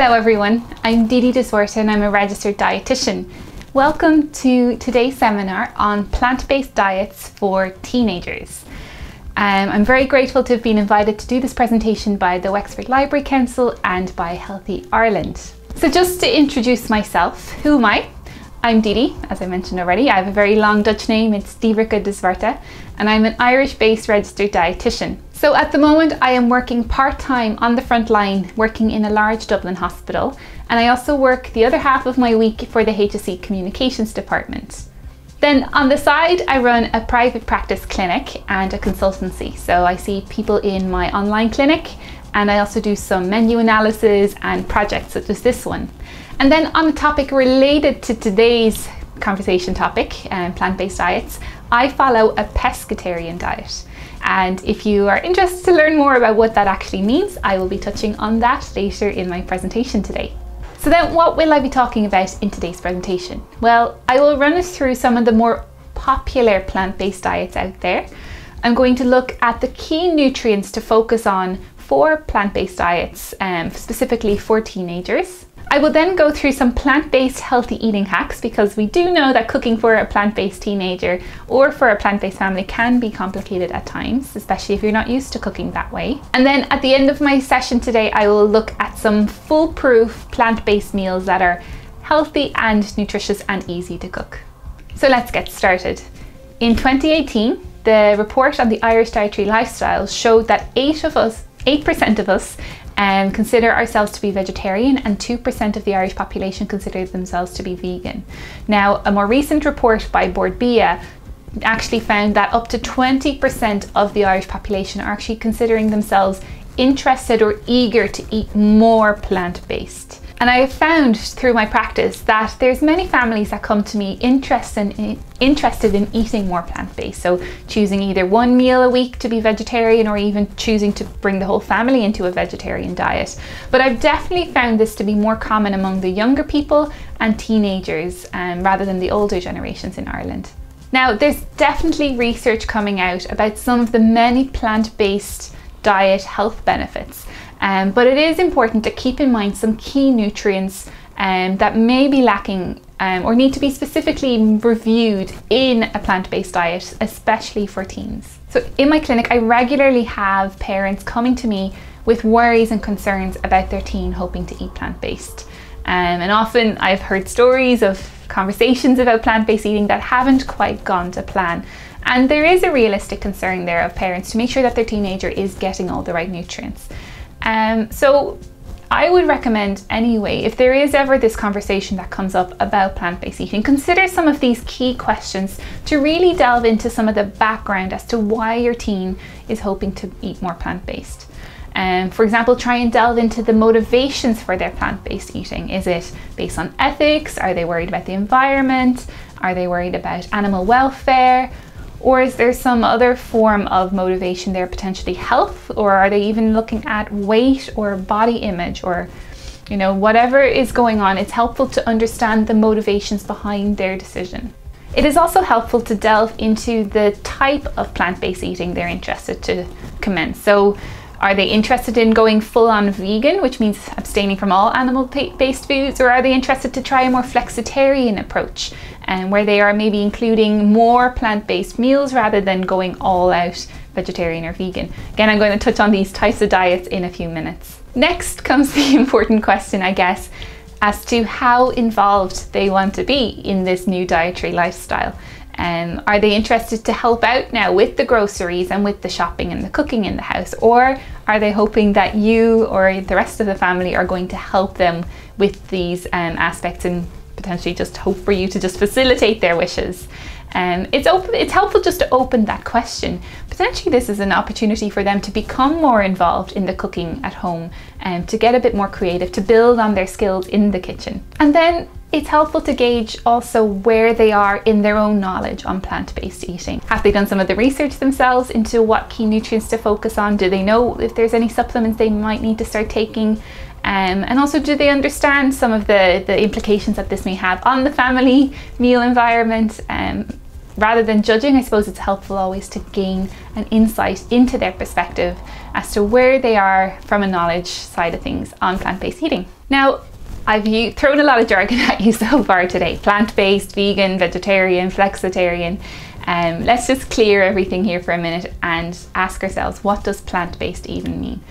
Hello everyone, I'm Didi de Zwarte and I'm a registered dietitian. Welcome to today's seminar on plant-based diets for teenagers. Um, I'm very grateful to have been invited to do this presentation by the Wexford Library Council and by Healthy Ireland. So just to introduce myself, who am I? I'm Didi, as I mentioned already. I have a very long Dutch name, it's Diederke de Zwarte, and I'm an Irish-based registered dietitian. So at the moment I am working part-time on the front line, working in a large Dublin hospital, and I also work the other half of my week for the HSE Communications Department. Then on the side, I run a private practice clinic and a consultancy. So I see people in my online clinic and I also do some menu analysis and projects such as this one. And then on a topic related to today's conversation topic, um, plant-based diets, I follow a pescatarian diet. And if you are interested to learn more about what that actually means, I will be touching on that later in my presentation today. So then what will I be talking about in today's presentation? Well, I will run us through some of the more popular plant-based diets out there. I'm going to look at the key nutrients to focus on for plant-based diets, um, specifically for teenagers. I will then go through some plant-based healthy eating hacks because we do know that cooking for a plant-based teenager or for a plant-based family can be complicated at times, especially if you're not used to cooking that way. And then at the end of my session today, I will look at some foolproof plant-based meals that are healthy and nutritious and easy to cook. So let's get started. In 2018, the report on the Irish dietary lifestyle showed that 8 of us 8% of us um, consider ourselves to be vegetarian and 2% of the Irish population consider themselves to be vegan. Now, a more recent report by Bord Bia actually found that up to 20% of the Irish population are actually considering themselves interested or eager to eat more plant-based. And I have found through my practice that there's many families that come to me interested in, interested in eating more plant-based. So choosing either one meal a week to be vegetarian or even choosing to bring the whole family into a vegetarian diet. But I've definitely found this to be more common among the younger people and teenagers um, rather than the older generations in Ireland. Now, there's definitely research coming out about some of the many plant-based diet health benefits. Um, but it is important to keep in mind some key nutrients um, that may be lacking um, or need to be specifically reviewed in a plant-based diet, especially for teens. So in my clinic, I regularly have parents coming to me with worries and concerns about their teen hoping to eat plant-based. Um, and often I've heard stories of conversations about plant-based eating that haven't quite gone to plan. And there is a realistic concern there of parents to make sure that their teenager is getting all the right nutrients. Um, so I would recommend anyway, if there is ever this conversation that comes up about plant-based eating, consider some of these key questions to really delve into some of the background as to why your teen is hoping to eat more plant-based. Um, for example, try and delve into the motivations for their plant-based eating. Is it based on ethics? Are they worried about the environment? Are they worried about animal welfare? Or is there some other form of motivation there, potentially health? Or are they even looking at weight or body image or you know, whatever is going on, it's helpful to understand the motivations behind their decision. It is also helpful to delve into the type of plant-based eating they're interested to commence. So are they interested in going full on vegan, which means abstaining from all animal based foods, or are they interested to try a more flexitarian approach and um, where they are maybe including more plant based meals rather than going all out vegetarian or vegan? Again, I'm going to touch on these types of diets in a few minutes. Next comes the important question, I guess, as to how involved they want to be in this new dietary lifestyle. Um, are they interested to help out now with the groceries and with the shopping and the cooking in the house? Or are they hoping that you or the rest of the family are going to help them with these um, aspects and potentially just hope for you to just facilitate their wishes? Um, it's open. It's helpful just to open that question. Potentially, this is an opportunity for them to become more involved in the cooking at home and to get a bit more creative, to build on their skills in the kitchen. And then it's helpful to gauge also where they are in their own knowledge on plant-based eating. Have they done some of the research themselves into what key nutrients to focus on? Do they know if there's any supplements they might need to start taking? Um, and also, do they understand some of the, the implications that this may have on the family meal environment? Um, rather than judging, I suppose it's helpful always to gain an insight into their perspective as to where they are from a knowledge side of things on plant-based eating. Now, I've thrown a lot of jargon at you so far today plant based, vegan, vegetarian, flexitarian. Um, let's just clear everything here for a minute and ask ourselves what does plant based even mean?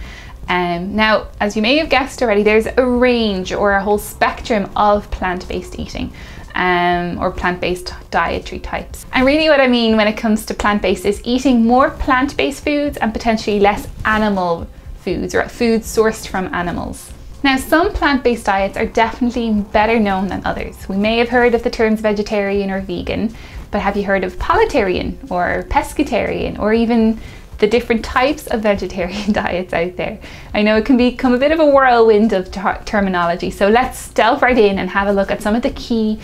Um, now, as you may have guessed already, there's a range or a whole spectrum of plant based eating. Um, or plant based dietary types. And really, what I mean when it comes to plant based is eating more plant based foods and potentially less animal foods or foods sourced from animals. Now, some plant based diets are definitely better known than others. We may have heard of the terms vegetarian or vegan, but have you heard of pollotarian or pescatarian or even the different types of vegetarian diets out there. I know it can become a bit of a whirlwind of ter terminology, so let's delve right in and have a look at some of the key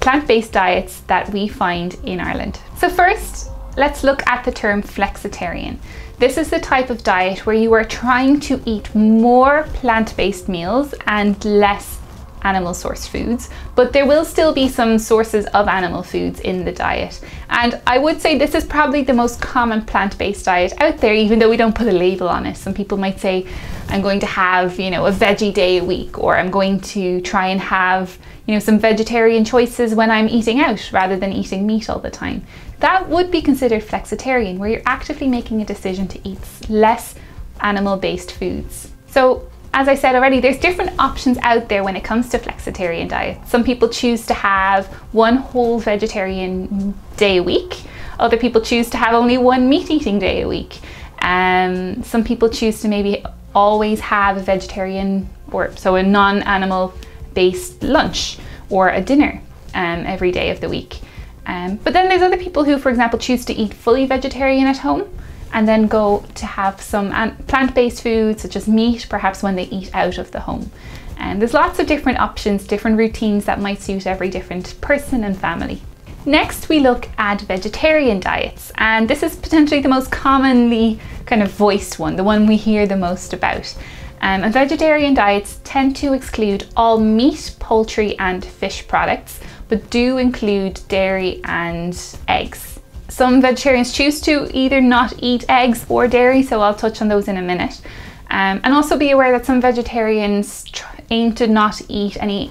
plant-based diets that we find in Ireland. So first, let's look at the term flexitarian. This is the type of diet where you are trying to eat more plant-based meals and less animal sourced foods, but there will still be some sources of animal foods in the diet. And I would say this is probably the most common plant based diet out there, even though we don't put a label on it. Some people might say, I'm going to have, you know, a veggie day a week, or I'm going to try and have, you know, some vegetarian choices when I'm eating out rather than eating meat all the time. That would be considered flexitarian, where you're actively making a decision to eat less animal based foods. So as I said already, there's different options out there when it comes to flexitarian diets. Some people choose to have one whole vegetarian day a week. Other people choose to have only one meat eating day a week. Um, some people choose to maybe always have a vegetarian or so a non-animal based lunch or a dinner um, every day of the week. Um, but then there's other people who, for example, choose to eat fully vegetarian at home and then go to have some plant-based foods such as meat perhaps when they eat out of the home. And there's lots of different options, different routines that might suit every different person and family. Next, we look at vegetarian diets, and this is potentially the most commonly kind of voiced one, the one we hear the most about. Um, and vegetarian diets tend to exclude all meat, poultry, and fish products, but do include dairy and eggs. Some vegetarians choose to either not eat eggs or dairy, so I'll touch on those in a minute. Um, and also be aware that some vegetarians aim to not eat any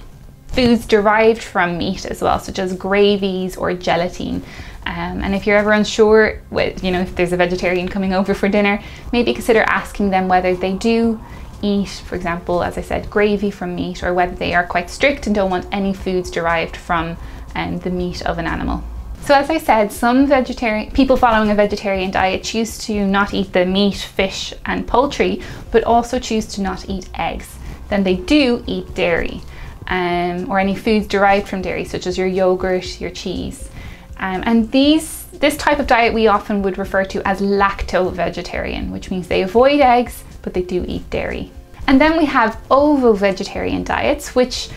foods derived from meat as well, such as gravies or gelatine. Um, and if you're ever unsure, with, you know, if there's a vegetarian coming over for dinner, maybe consider asking them whether they do eat, for example, as I said, gravy from meat, or whether they are quite strict and don't want any foods derived from um, the meat of an animal. So as I said, some vegetarian people following a vegetarian diet choose to not eat the meat, fish and poultry, but also choose to not eat eggs. Then they do eat dairy um, or any foods derived from dairy, such as your yogurt, your cheese. Um, and these, this type of diet we often would refer to as lacto-vegetarian, which means they avoid eggs, but they do eat dairy. And then we have ovo-vegetarian diets, which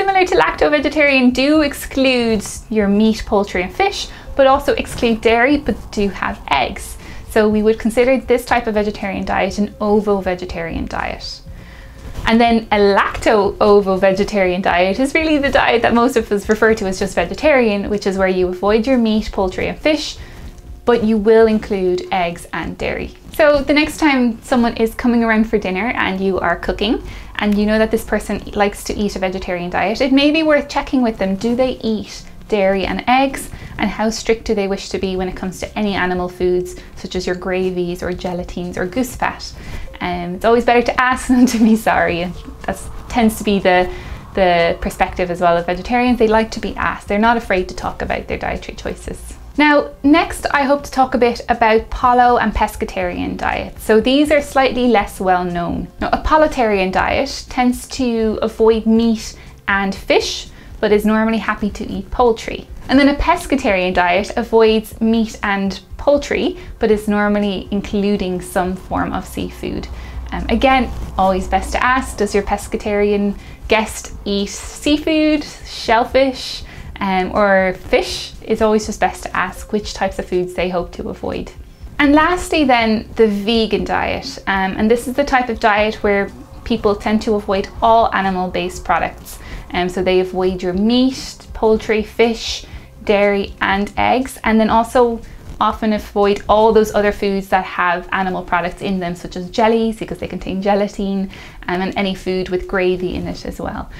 similar to lacto-vegetarian, do exclude your meat, poultry and fish, but also exclude dairy, but do have eggs. So we would consider this type of vegetarian diet an ovo-vegetarian diet. And then a lacto-ovo-vegetarian diet is really the diet that most of us refer to as just vegetarian, which is where you avoid your meat, poultry and fish, but you will include eggs and dairy. So the next time someone is coming around for dinner and you are cooking and you know that this person likes to eat a vegetarian diet, it may be worth checking with them. Do they eat dairy and eggs? And how strict do they wish to be when it comes to any animal foods, such as your gravies or gelatines or goose fat? Um, it's always better to ask them to be sorry. That tends to be the the perspective as well of vegetarians. They like to be asked. They're not afraid to talk about their dietary choices. Now, next I hope to talk a bit about palo and pescatarian diets. So these are slightly less well known. Now, a pollotarian diet tends to avoid meat and fish, but is normally happy to eat poultry. And then a pescatarian diet avoids meat and poultry, but is normally including some form of seafood. Um, again, always best to ask, does your pescatarian guest eat seafood, shellfish, um, or fish, it's always just best to ask which types of foods they hope to avoid. And lastly then, the vegan diet. Um, and this is the type of diet where people tend to avoid all animal-based products. Um, so they avoid your meat, poultry, fish, dairy and eggs. And then also often avoid all those other foods that have animal products in them, such as jellies, because they contain gelatin, um, and any food with gravy in it as well.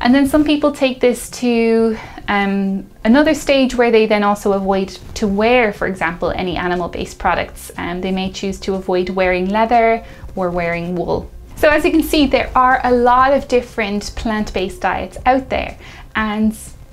And then some people take this to um, another stage where they then also avoid to wear, for example, any animal based products. Um, they may choose to avoid wearing leather or wearing wool. So, as you can see, there are a lot of different plant based diets out there. And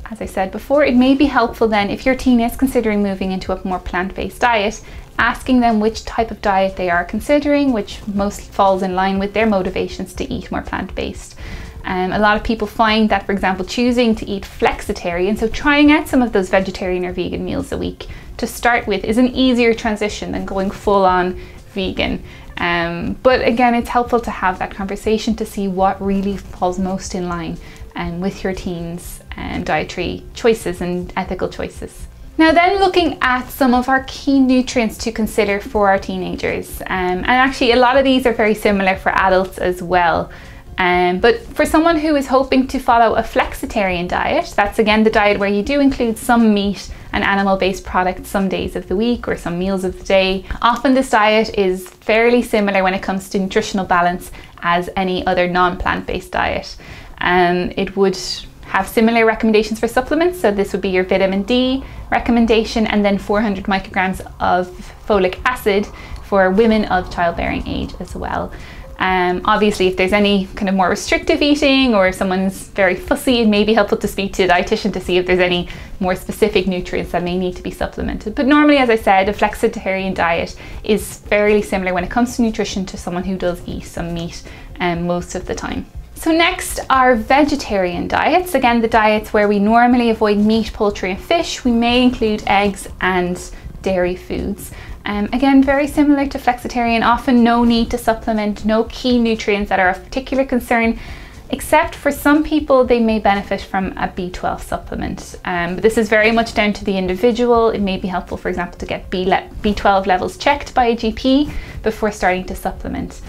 as I said before, it may be helpful then if your teen is considering moving into a more plant based diet, asking them which type of diet they are considering, which most falls in line with their motivations to eat more plant based. Um, a lot of people find that, for example, choosing to eat flexitarian, so trying out some of those vegetarian or vegan meals a week to start with, is an easier transition than going full on vegan. Um, but again, it's helpful to have that conversation to see what really falls most in line um, with your teens' um, dietary choices and ethical choices. Now then looking at some of our key nutrients to consider for our teenagers. Um, and actually a lot of these are very similar for adults as well. Um, but for someone who is hoping to follow a flexitarian diet, that's again the diet where you do include some meat and animal based products some days of the week or some meals of the day. Often this diet is fairly similar when it comes to nutritional balance as any other non plant based diet. Um, it would have similar recommendations for supplements, so this would be your vitamin D recommendation and then 400 micrograms of folic acid for women of childbearing age as well. Um, obviously, if there's any kind of more restrictive eating or if someone's very fussy, it may be helpful to speak to a dietitian to see if there's any more specific nutrients that may need to be supplemented. But normally, as I said, a flexitarian diet is fairly similar when it comes to nutrition to someone who does eat some meat um, most of the time. So next are vegetarian diets. Again, the diets where we normally avoid meat, poultry and fish. We may include eggs and dairy foods. Um, again, very similar to flexitarian, often no need to supplement, no key nutrients that are of particular concern, except for some people they may benefit from a B12 supplement. Um, this is very much down to the individual. It may be helpful, for example, to get B le B12 levels checked by a GP before starting to supplement.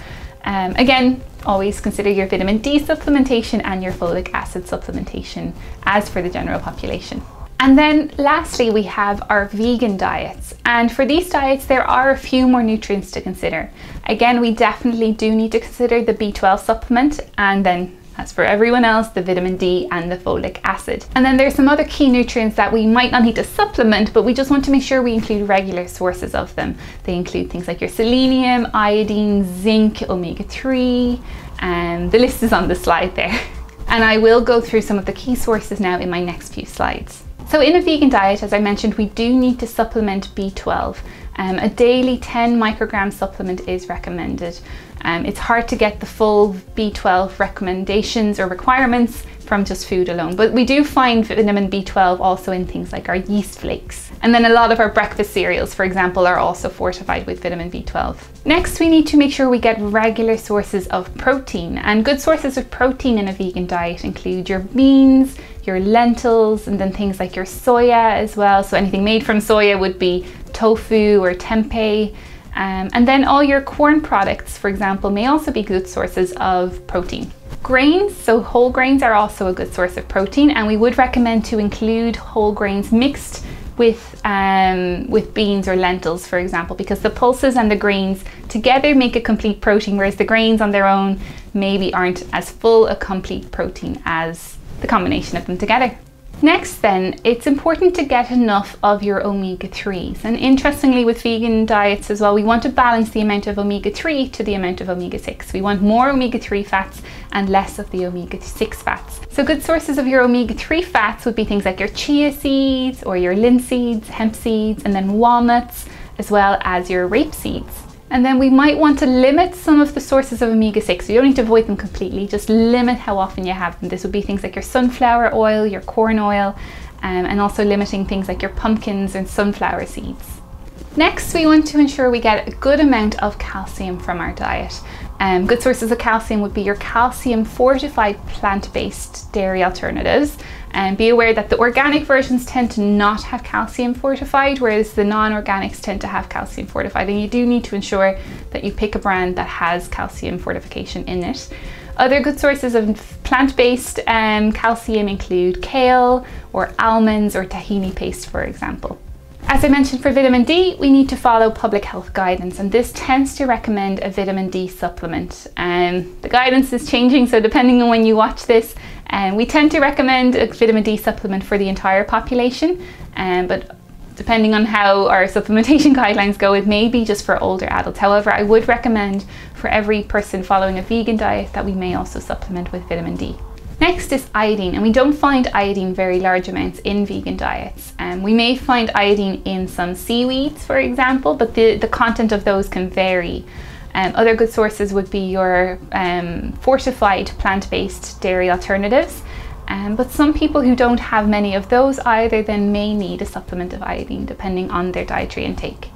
Um, again, always consider your vitamin D supplementation and your folic acid supplementation as for the general population. And then lastly, we have our vegan diets. And for these diets, there are a few more nutrients to consider. Again, we definitely do need to consider the B12 supplement and then as for everyone else, the vitamin D and the folic acid. And then there's some other key nutrients that we might not need to supplement, but we just want to make sure we include regular sources of them. They include things like your selenium, iodine, zinc, omega-3, and the list is on the slide there. And I will go through some of the key sources now in my next few slides. So in a vegan diet, as I mentioned, we do need to supplement B12. Um, a daily 10 microgram supplement is recommended. Um, it's hard to get the full B12 recommendations or requirements from just food alone, but we do find vitamin B12 also in things like our yeast flakes. And then a lot of our breakfast cereals, for example, are also fortified with vitamin B12. Next, we need to make sure we get regular sources of protein. And good sources of protein in a vegan diet include your beans, your lentils, and then things like your soya as well. So anything made from soya would be tofu or tempeh. Um, and then all your corn products, for example, may also be good sources of protein. Grains, so whole grains are also a good source of protein and we would recommend to include whole grains mixed with, um, with beans or lentils, for example, because the pulses and the grains together make a complete protein, whereas the grains on their own maybe aren't as full a complete protein as the combination of them together. Next then, it's important to get enough of your omega-3s. And interestingly with vegan diets as well, we want to balance the amount of omega-3 to the amount of omega-6. We want more omega-3 fats and less of the omega-6 fats. So good sources of your omega-3 fats would be things like your chia seeds or your linseeds, hemp seeds, and then walnuts, as well as your rape seeds. And then we might want to limit some of the sources of omega-6. So You don't need to avoid them completely, just limit how often you have them. This would be things like your sunflower oil, your corn oil, um, and also limiting things like your pumpkins and sunflower seeds. Next, we want to ensure we get a good amount of calcium from our diet. Um, good sources of calcium would be your calcium fortified plant-based dairy alternatives. And be aware that the organic versions tend to not have calcium fortified, whereas the non-organics tend to have calcium fortified. And you do need to ensure that you pick a brand that has calcium fortification in it. Other good sources of plant-based um, calcium include kale or almonds or tahini paste, for example. As I mentioned for vitamin D, we need to follow public health guidance and this tends to recommend a vitamin D supplement. Um, the guidance is changing, so depending on when you watch this, um, we tend to recommend a vitamin D supplement for the entire population, um, but depending on how our supplementation guidelines go, it may be just for older adults. However, I would recommend for every person following a vegan diet that we may also supplement with vitamin D. Next is iodine, and we don't find iodine very large amounts in vegan diets. Um, we may find iodine in some seaweeds, for example, but the, the content of those can vary. Um, other good sources would be your um, fortified plant-based dairy alternatives, um, but some people who don't have many of those either then may need a supplement of iodine depending on their dietary intake.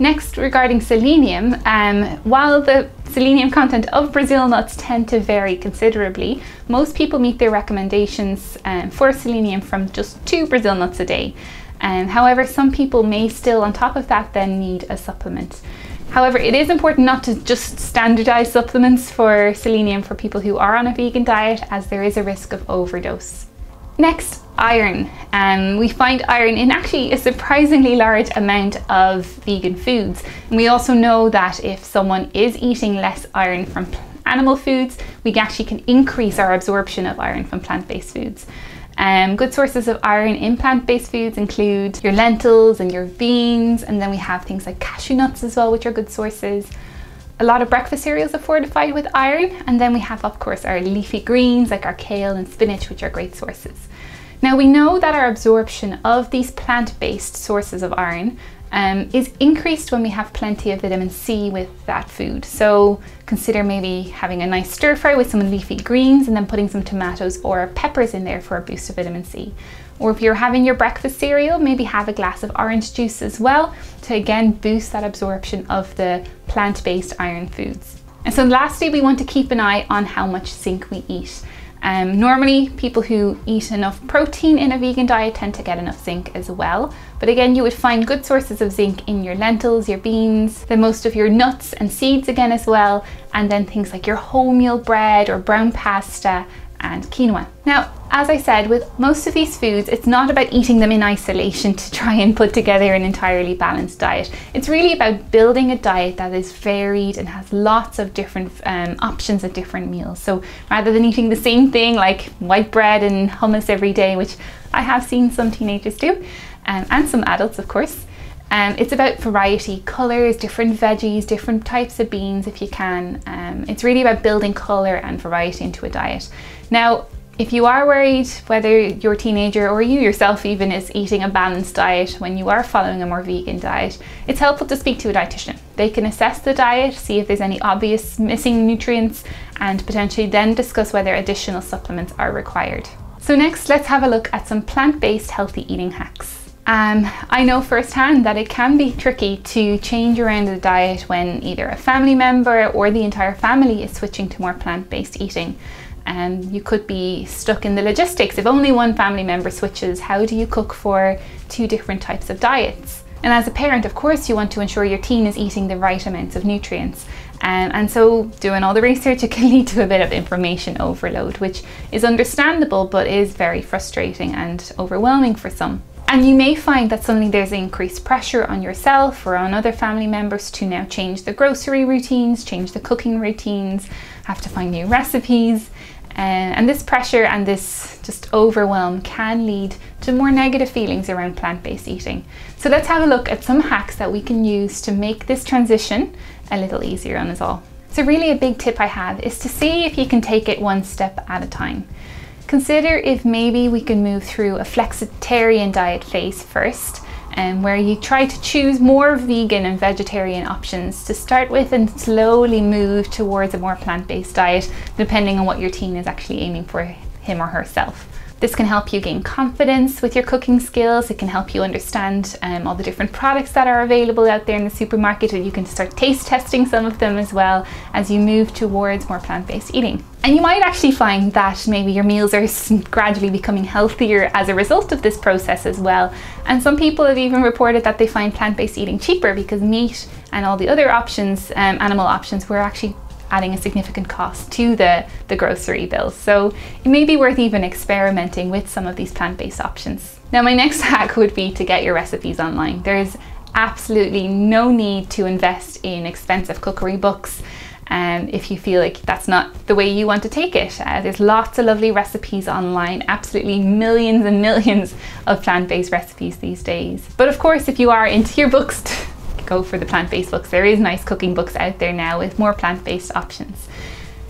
Next, regarding selenium, um, while the selenium content of Brazil nuts tend to vary considerably, most people meet their recommendations um, for selenium from just two Brazil nuts a day. Um, however, some people may still, on top of that, then need a supplement. However, it is important not to just standardize supplements for selenium for people who are on a vegan diet as there is a risk of overdose. Next, iron. Um, we find iron in actually a surprisingly large amount of vegan foods. And we also know that if someone is eating less iron from animal foods, we actually can increase our absorption of iron from plant-based foods. Um, good sources of iron in plant-based foods include your lentils and your beans, and then we have things like cashew nuts as well, which are good sources. A lot of breakfast cereals are fortified with iron, and then we have, of course, our leafy greens like our kale and spinach, which are great sources. Now we know that our absorption of these plant-based sources of iron um, is increased when we have plenty of vitamin C with that food. So consider maybe having a nice stir fry with some leafy greens and then putting some tomatoes or peppers in there for a boost of vitamin C. Or if you're having your breakfast cereal, maybe have a glass of orange juice as well to again boost that absorption of the plant-based iron foods. And so lastly, we want to keep an eye on how much zinc we eat. Um, normally, people who eat enough protein in a vegan diet tend to get enough zinc as well. But again, you would find good sources of zinc in your lentils, your beans, then most of your nuts and seeds again as well, and then things like your wholemeal bread or brown pasta and quinoa. Now, as I said, with most of these foods, it's not about eating them in isolation to try and put together an entirely balanced diet. It's really about building a diet that is varied and has lots of different um, options at different meals. So rather than eating the same thing like white bread and hummus every day, which I have seen some teenagers do, um, and some adults, of course, um, it's about variety, colours, different veggies, different types of beans if you can. Um, it's really about building colour and variety into a diet. Now, if you are worried whether your teenager or you yourself even is eating a balanced diet when you are following a more vegan diet, it's helpful to speak to a dietitian. They can assess the diet, see if there's any obvious missing nutrients, and potentially then discuss whether additional supplements are required. So next, let's have a look at some plant-based healthy eating hacks. Um, I know firsthand that it can be tricky to change around the diet when either a family member or the entire family is switching to more plant-based eating. And um, you could be stuck in the logistics. If only one family member switches, how do you cook for two different types of diets? And as a parent, of course, you want to ensure your teen is eating the right amounts of nutrients. And so doing all the research, it can lead to a bit of information overload, which is understandable, but is very frustrating and overwhelming for some. And you may find that suddenly there's increased pressure on yourself or on other family members to now change the grocery routines, change the cooking routines, have to find new recipes. Uh, and this pressure and this just overwhelm can lead to more negative feelings around plant-based eating. So let's have a look at some hacks that we can use to make this transition a little easier on us all. So really a big tip I have is to see if you can take it one step at a time. Consider if maybe we can move through a flexitarian diet phase first um, where you try to choose more vegan and vegetarian options to start with and slowly move towards a more plant-based diet depending on what your teen is actually aiming for him or herself. This can help you gain confidence with your cooking skills. It can help you understand um, all the different products that are available out there in the supermarket and you can start taste testing some of them as well as you move towards more plant-based eating. And you might actually find that maybe your meals are gradually becoming healthier as a result of this process as well. And some people have even reported that they find plant-based eating cheaper because meat and all the other options, um, animal options, were actually adding a significant cost to the, the grocery bill. So it may be worth even experimenting with some of these plant-based options. Now my next hack would be to get your recipes online. There's absolutely no need to invest in expensive cookery books um, if you feel like that's not the way you want to take it. Uh, there's lots of lovely recipes online, absolutely millions and millions of plant-based recipes these days. But of course, if you are into your books, go for the plant-based books. There is nice cooking books out there now with more plant-based options.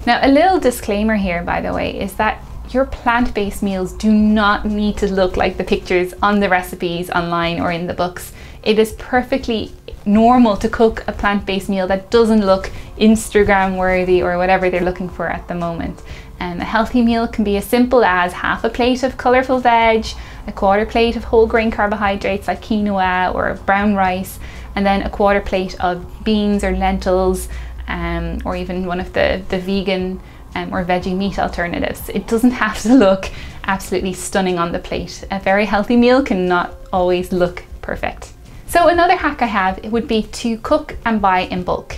Now, a little disclaimer here, by the way, is that your plant-based meals do not need to look like the pictures on the recipes online or in the books. It is perfectly normal to cook a plant-based meal that doesn't look Instagram worthy or whatever they're looking for at the moment. Um, a healthy meal can be as simple as half a plate of colourful veg, a quarter plate of whole grain carbohydrates like quinoa or brown rice, and then a quarter plate of beans or lentils, um, or even one of the, the vegan um, or veggie meat alternatives. It doesn't have to look absolutely stunning on the plate. A very healthy meal cannot always look perfect. So another hack I have it would be to cook and buy in bulk.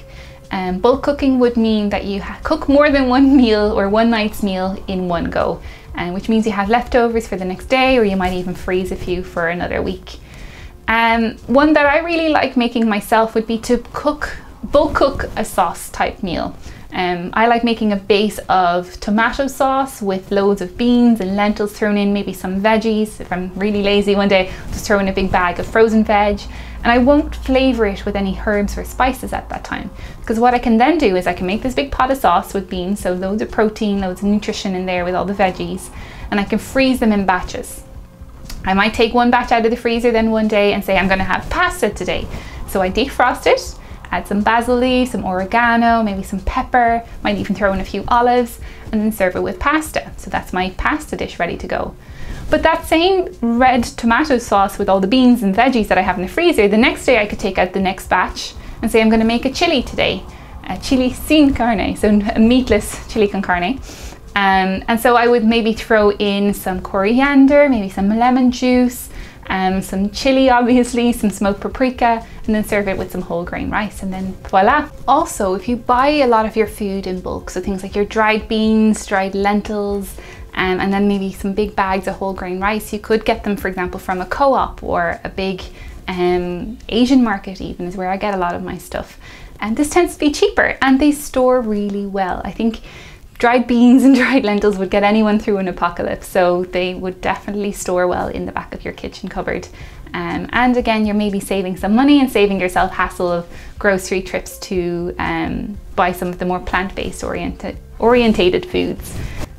Um, bulk cooking would mean that you cook more than one meal or one night's meal in one go, um, which means you have leftovers for the next day or you might even freeze a few for another week. Um, one that I really like making myself would be to cook, bulk cook a sauce type meal. Um, I like making a base of tomato sauce with loads of beans and lentils thrown in, maybe some veggies. If I'm really lazy one day, I'll just throw in a big bag of frozen veg. And I won't flavour it with any herbs or spices at that time. Because what I can then do is I can make this big pot of sauce with beans, so loads of protein, loads of nutrition in there with all the veggies, and I can freeze them in batches. I might take one batch out of the freezer then one day and say I'm going to have pasta today. So I defrost it add some basil some oregano, maybe some pepper, might even throw in a few olives, and then serve it with pasta. So that's my pasta dish ready to go. But that same red tomato sauce with all the beans and veggies that I have in the freezer, the next day I could take out the next batch and say I'm going to make a chili today, a chili sin carne, so a meatless chili con carne. Um, and so I would maybe throw in some coriander, maybe some lemon juice, um, some chili obviously, some smoked paprika, and then serve it with some whole grain rice and then voila. Also, if you buy a lot of your food in bulk, so things like your dried beans, dried lentils, um, and then maybe some big bags of whole grain rice, you could get them, for example, from a co-op or a big um, Asian market even is where I get a lot of my stuff. And this tends to be cheaper and they store really well. I think dried beans and dried lentils would get anyone through an apocalypse, so they would definitely store well in the back of your kitchen cupboard. Um, and again, you're maybe saving some money and saving yourself hassle of grocery trips to um, buy some of the more plant-based oriented, orientated foods.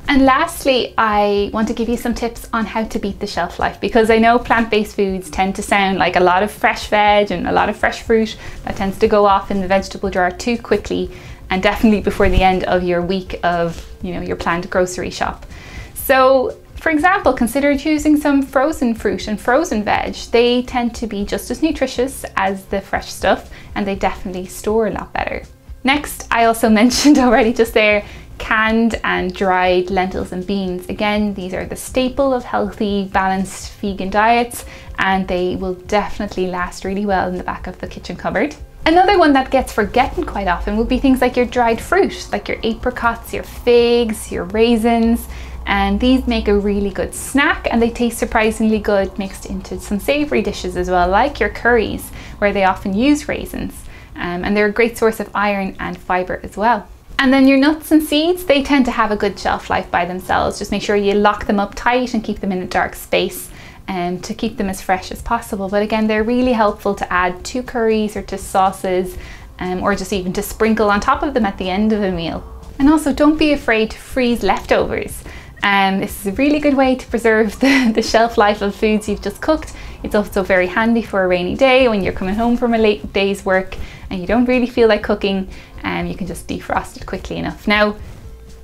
And lastly, I want to give you some tips on how to beat the shelf life because I know plant-based foods tend to sound like a lot of fresh veg and a lot of fresh fruit that tends to go off in the vegetable jar too quickly and definitely before the end of your week of you know your planned grocery shop. So for example, consider choosing some frozen fruit and frozen veg. They tend to be just as nutritious as the fresh stuff and they definitely store a lot better. Next, I also mentioned already just there canned and dried lentils and beans. Again, these are the staple of healthy, balanced vegan diets and they will definitely last really well in the back of the kitchen cupboard. Another one that gets forgotten quite often would be things like your dried fruit, like your apricots, your figs, your raisins, and these make a really good snack and they taste surprisingly good mixed into some savory dishes as well, like your curries, where they often use raisins. Um, and they're a great source of iron and fiber as well. And then your nuts and seeds, they tend to have a good shelf life by themselves. Just make sure you lock them up tight and keep them in a dark space um, to keep them as fresh as possible. But again, they're really helpful to add to curries or to sauces um, or just even to sprinkle on top of them at the end of a meal. And also don't be afraid to freeze leftovers. Um, this is a really good way to preserve the, the shelf life of foods you've just cooked. It's also very handy for a rainy day when you're coming home from a late day's work and you don't really feel like cooking and um, you can just defrost it quickly enough. Now,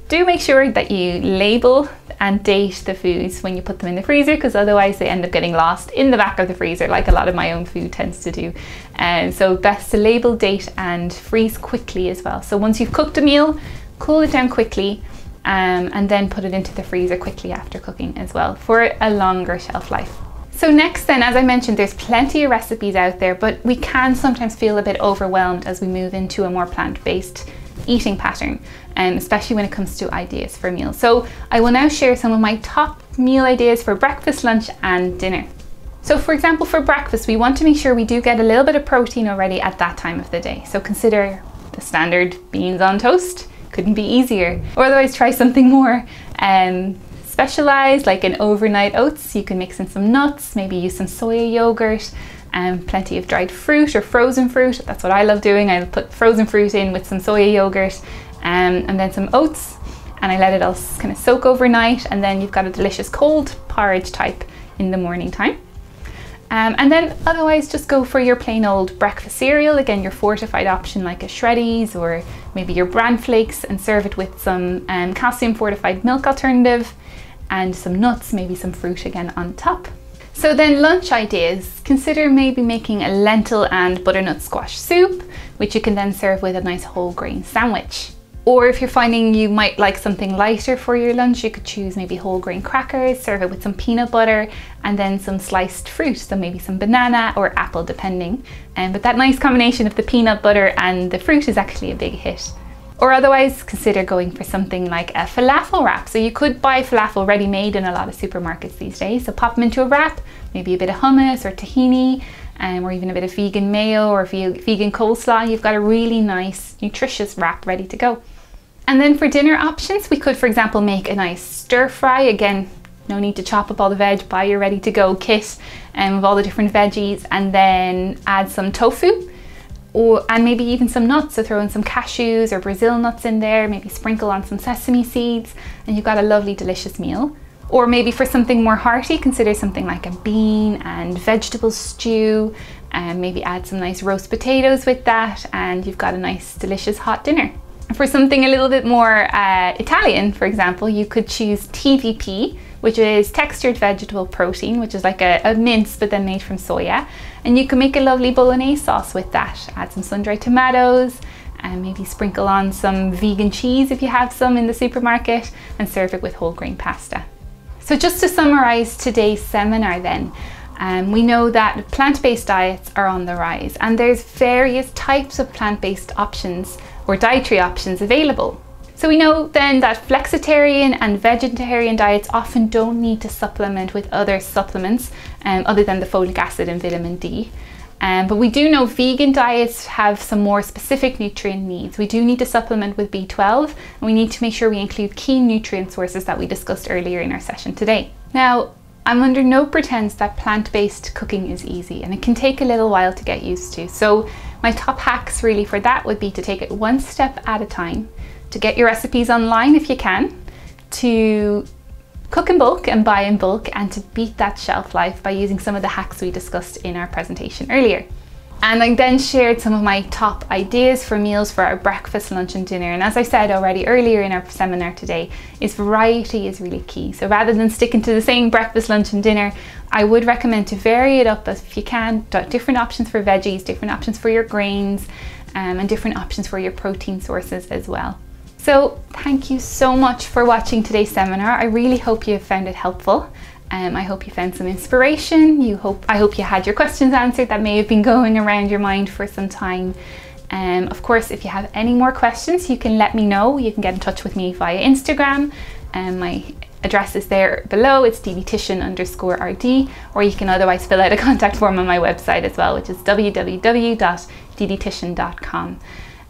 do make sure that you label and date the foods when you put them in the freezer because otherwise they end up getting lost in the back of the freezer like a lot of my own food tends to do. And so best to label, date and freeze quickly as well. So once you've cooked a meal, cool it down quickly um, and then put it into the freezer quickly after cooking as well for a longer shelf life. So next then, as I mentioned, there's plenty of recipes out there, but we can sometimes feel a bit overwhelmed as we move into a more plant-based eating pattern, and um, especially when it comes to ideas for meals. So I will now share some of my top meal ideas for breakfast, lunch and dinner. So for example, for breakfast, we want to make sure we do get a little bit of protein already at that time of the day. So consider the standard beans on toast, couldn't be easier. Or otherwise try something more um, specialized, like an overnight oats. You can mix in some nuts, maybe use some soya yogurt, and um, plenty of dried fruit or frozen fruit. That's what I love doing. I'll put frozen fruit in with some soya yogurt um, and then some oats and I let it all kind of soak overnight and then you've got a delicious cold porridge type in the morning time. Um, and then otherwise just go for your plain old breakfast cereal, again your fortified option like a Shreddies or maybe your bran flakes and serve it with some um, calcium fortified milk alternative and some nuts, maybe some fruit again on top. So then lunch ideas, consider maybe making a lentil and butternut squash soup, which you can then serve with a nice whole grain sandwich. Or if you're finding you might like something lighter for your lunch, you could choose maybe whole grain crackers, serve it with some peanut butter and then some sliced fruit, so maybe some banana or apple depending. Um, but that nice combination of the peanut butter and the fruit is actually a big hit. Or otherwise consider going for something like a falafel wrap. So you could buy falafel ready made in a lot of supermarkets these days. So pop them into a wrap, maybe a bit of hummus or tahini, um, or even a bit of vegan mayo or vegan coleslaw. You've got a really nice, nutritious wrap ready to go. And then for dinner options, we could, for example, make a nice stir fry. Again, no need to chop up all the veg, buy your ready to go kit um, of all the different veggies and then add some tofu or and maybe even some nuts. So throw in some cashews or Brazil nuts in there, maybe sprinkle on some sesame seeds and you've got a lovely delicious meal. Or maybe for something more hearty, consider something like a bean and vegetable stew and maybe add some nice roast potatoes with that and you've got a nice delicious hot dinner. For something a little bit more uh, Italian, for example, you could choose TVP, which is textured vegetable protein, which is like a, a, mince but then made from soya. And you can make a lovely bolognese sauce with that. Add some sun-dried tomatoes and maybe sprinkle on some vegan cheese if you have some in the supermarket and serve it with whole grain pasta. So just to summarize today's seminar then, um, we know that plant-based diets are on the rise and there's various types of plant-based options or dietary options available. So we know then that flexitarian and vegetarian diets often don't need to supplement with other supplements um, other than the folic acid and vitamin D. Um, but we do know vegan diets have some more specific nutrient needs. We do need to supplement with B12 and we need to make sure we include key nutrient sources that we discussed earlier in our session today. Now, I'm under no pretense that plant-based cooking is easy and it can take a little while to get used to. So my top hacks really for that would be to take it one step at a time, to get your recipes online if you can, to cook in bulk and buy in bulk and to beat that shelf life by using some of the hacks we discussed in our presentation earlier. And I then shared some of my top ideas for meals for our breakfast, lunch and dinner. And as I said already earlier in our seminar today, is variety is really key. So rather than sticking to the same breakfast, lunch and dinner, I would recommend to vary it up if you can, different options for veggies, different options for your grains, um, and different options for your protein sources as well. So thank you so much for watching today's seminar. I really hope you found it helpful. Um, I hope you found some inspiration. You hope I hope you had your questions answered that may have been going around your mind for some time. Um, of course, if you have any more questions, you can let me know. You can get in touch with me via Instagram. Um, my address is there below. It's dietitian underscore RD, or you can otherwise fill out a contact form on my website as well, which is www.dietitian.com.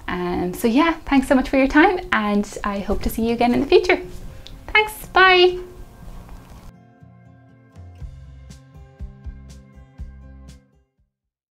Um, so yeah, thanks so much for your time, and I hope to see you again in the future. Thanks, bye.